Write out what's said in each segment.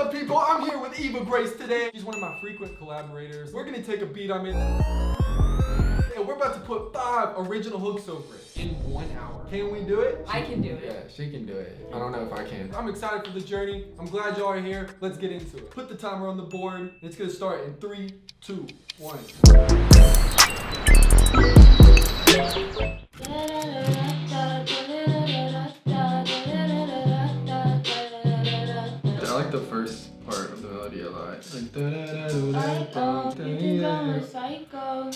up, people? I'm here with Eva Grace today. She's one of my frequent collaborators. We're gonna take a beat I'm in. And we're about to put five original hooks over it in one hour. Can we do it? I can do it. Yeah, she can do it. I don't know if I can. I'm excited for the journey. I'm glad y'all are here. Let's get into it. Put the timer on the board. It's gonna start in three, two, one. Part of the melody a lot. Like da da da da da Think I'm a psycho.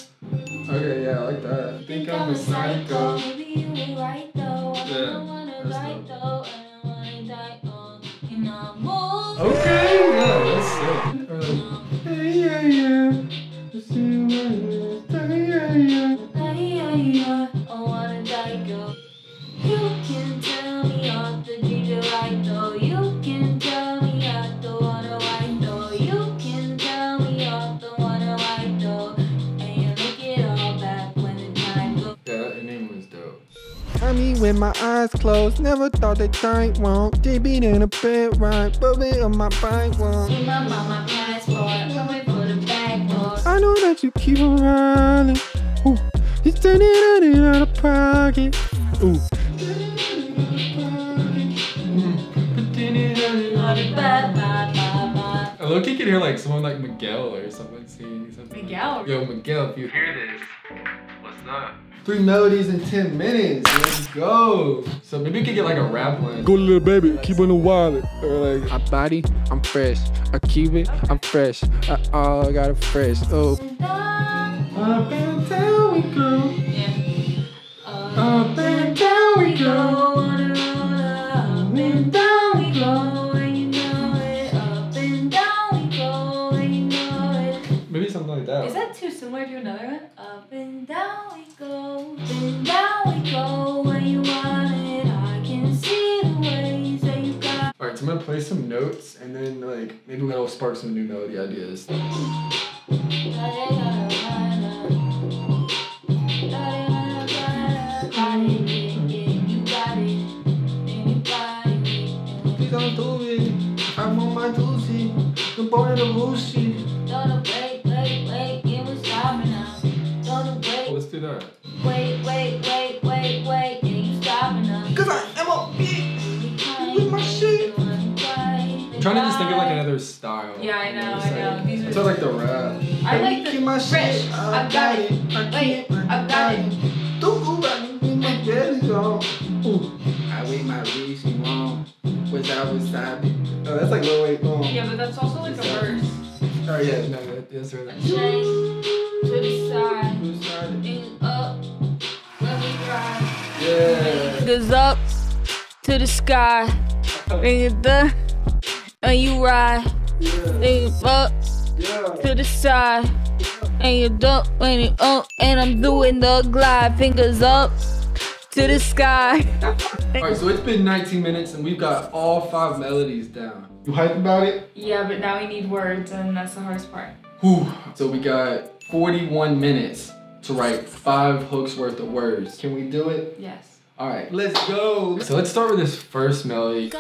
Okay, yeah, I like that. Think I'm a psycho. Maybe you were right though. I Yeah, don't wanna that's die dope. though. I don't wanna die on. And I'm moving. Okay, yeah, that's sick. Or like, hey, yeah, yeah. Just see what it is. Hey, yeah, yeah. I mean, with my eyes closed, never thought that time won't. They beat in a bed right, but me on my bike won't. See my mama passport, coming for the backboard. I know that you keep on running. Ooh, you turn it out out of pocket. Ooh. I look, you could hear like someone like Miguel or something singing something. Miguel? Yo, Miguel, if you hear this, what's up? Three melodies in 10 minutes. Let's go. So maybe we could get like a rap one. go little baby, keep on the wallet. Or like, I body, I'm fresh. I keep it, I'm fresh. I all got it fresh. Oh, Up and down we go. Yeah. Uh, up and down we go. on a roller, up and down we go, and you know it. Up and down we go, and you know it. Maybe something like that. Is that too similar to another one? Up and down we go, Alright, so I'm gonna play some notes and then like maybe that'll spark some new melody ideas. don't do know. like- These are- I like the rap. I like Keep the my fresh. shit. I got it. Wait, I got it. Don't go back with my belly on. Ooh. I weigh my wrist wrong. Was I was savage. Oh, that's like Lil Wayne. Um, Yeah, but that's also like a verse. Oh yeah, no, that, that's right. Shake to the side, and up, let me ride. Yeah. Goes up to the sky, and you done, and you ride, and you up Yeah. to the side, and you dump, and you up, and I'm doing the glide, fingers up to the sky. Alright, so it's been 19 minutes and we've got all five melodies down. You hyped about it? Yeah, but now we need words, and that's the hardest part. Whew. So we got 41 minutes to write five hooks worth of words. Can we do it? Yes. Alright, let's go. So let's start with this first melody.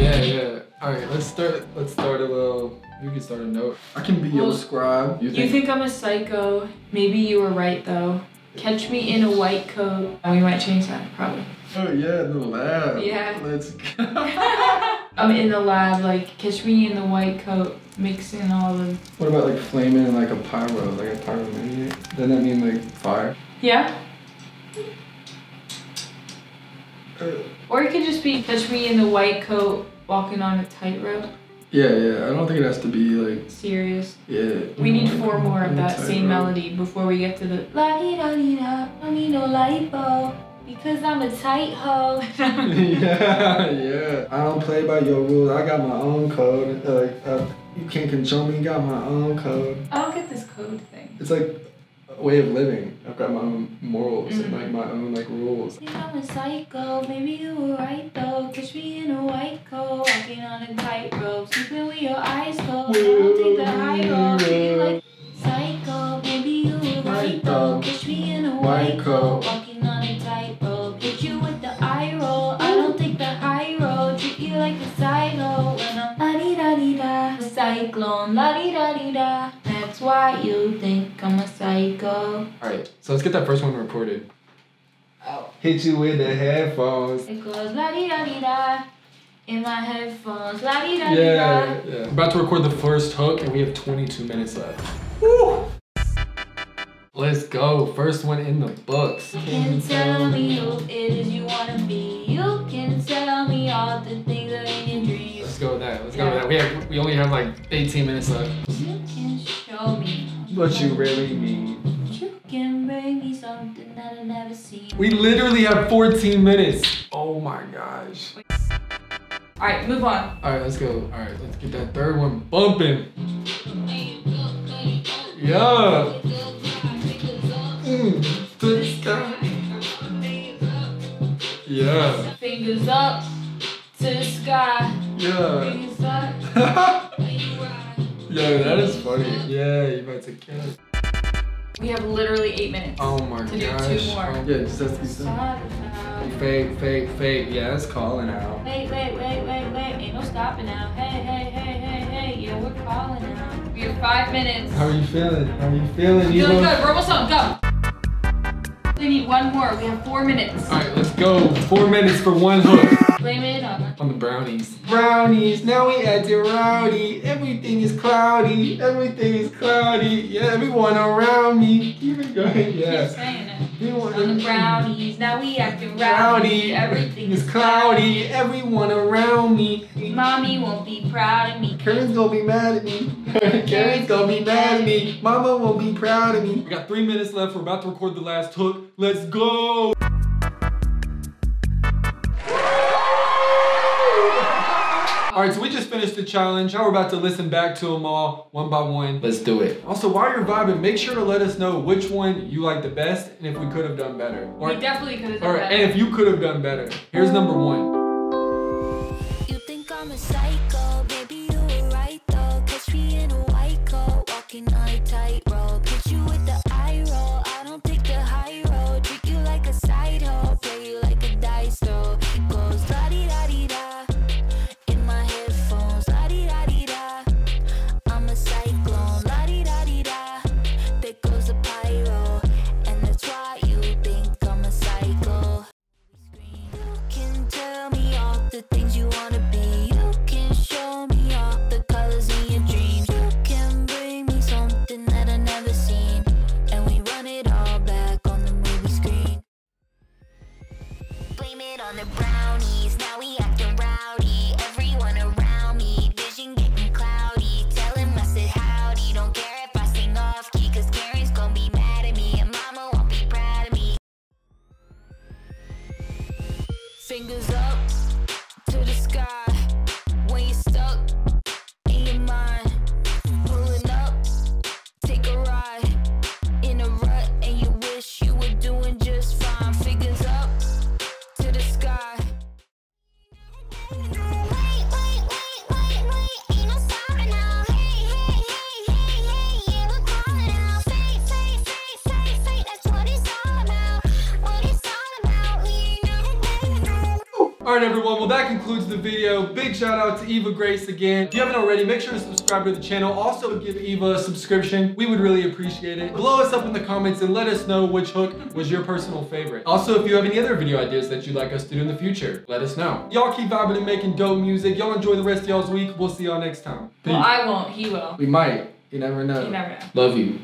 Though. And Yeah, yeah. Alright, let's start let's start a little you can start a note. I can be your Well, scribe. You think I'm a psycho? Maybe you were right though. Catch me in a white coat. And we might change that, probably. Oh yeah, the lab. Yeah. Let's go. I'm in the lab, like, catch me in the white coat, mixing all the. what about like flaming in like a pyro, like a pyromaniac? Doesn't that mean like fire? Yeah? Uh, Or it could just be catch me in the white coat, walking on a tightrope. Yeah, yeah. I don't think it has to be like Serious. yeah. We need four more of that same melody before we get to the. La di da di da, I need no lipo. Because I'm a tight hoe. yeah, yeah. I don't play by your rules. I got my own code. Like, uh, you can't control me. Got my own code. I don't get this code thing. It's like way of living. I've got my own morals and Mhm. like my own like rules. Think I'm a psycho, maybe you were right though. Catch me in a white coat, walking on a tightrope, sleeping with your eyes closed. I don't take the high road, treat like psycho, maybe you were right though. Catch me in a white coat, psycho. Alright, so let's get that first one recorded. Oh. Hit you with the headphones. It goes la di da di da in my headphones. La di da di da. Yeah, yeah. We're about to record the first hook and we have 22 minutes left. Woo! Let's go. First one in the books. You can tell me who it is you wanna be. You can tell me all the things that are in your dreams. Let's go with that. Let's go with that. We have we only have like 18 minutes left. You can show me What you really mean. 14. We literally have 14 minutes. Oh my gosh. All right, move on. All right, let's go. All right, let's get that third one bumping. Yeah. Mm, to the sky. Yeah. Fingers up to the sky. Yeah. Yo, that is funny. Yeah, you about to kill it. We have literally eight minutes. Oh my To do two gosh. more. Oh, yeah, just has to be simple. Fake, fake, fake. Yeah, it's calling out. Wait, wait, wait, wait, wait. Ain't no stopping now. Hey, hey, hey, hey, hey. Yeah, we're calling now. We have five minutes. How are you feeling? How are you feeling, You Feeling good. We're almost done. Go. We need one more. We have four minutes. Alright, let's go. Four minutes for one hook. Blame it on On the brownies. Brownies, now we acting rowdy. Everything is cloudy. Everything is cloudy. Yeah, everyone around me. Keep it going. Keep saying it. Everyone On the brownies. Now we acting rowdy. Rowdy. Everything is cloudy. Everyone around me. Mommy won't be proud of me. Karen's gonna be mad at me. Karen's gonna be mad at me. Mama won't be proud of me. We got three minutes left. We're about to record the last hook. Let's go. All right, so we just finished the challenge. Now we're about to listen back to them all one by one. Let's do it. Also, while you're vibing, make sure to let us know which one you like the best and if we could have done better. Or, we definitely could have done or better. and if you could have done better. Here's number one. Right, everyone. Well, that concludes the video. Big shout out to Eva Grace again. If you haven't already, make sure to subscribe to the channel. Also, give Eva a subscription. We would really appreciate it. Blow us up in the comments and let us know which hook was your personal favorite. Also, if you have any other video ideas that you'd like us to do in the future, let us know. Y'all keep vibing and making dope music. Y'all enjoy the rest of y'all's week. We'll see y'all next time. well, I won't. He will. we might. You never know. You never know. Love you.